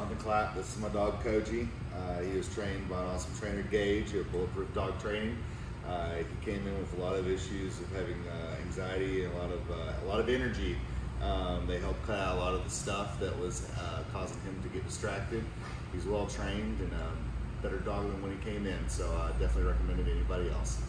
Jonathan Clapp. This is my dog Koji. Uh, he was trained by an awesome trainer, Gage, at Bulletproof Dog Training. Uh, he came in with a lot of issues of having uh, anxiety and a lot of uh, a lot of energy. Um, they helped cut out a lot of the stuff that was uh, causing him to get distracted. He's well trained and a better dog than when he came in, so I definitely recommend it to anybody else.